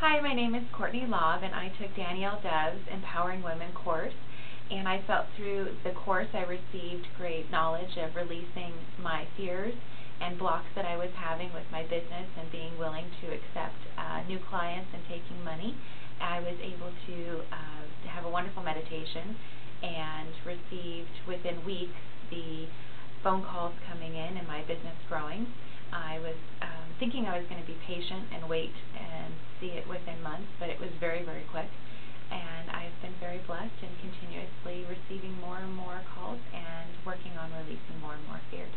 Hi, my name is Courtney Laub, and I took Danielle Dove's Empowering Women course. And I felt through the course I received great knowledge of releasing my fears and blocks that I was having with my business and being willing to accept uh, new clients and taking money. I was able to, uh, have a wonderful meditation and received within weeks the phone calls coming in and my business growing. I was um, thinking I was going to be patient and wait and see it within months, but it was very, very quick. And I have been very blessed and continuously receiving more and more calls and working on releasing more and more fears.